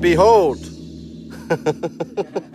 Behold.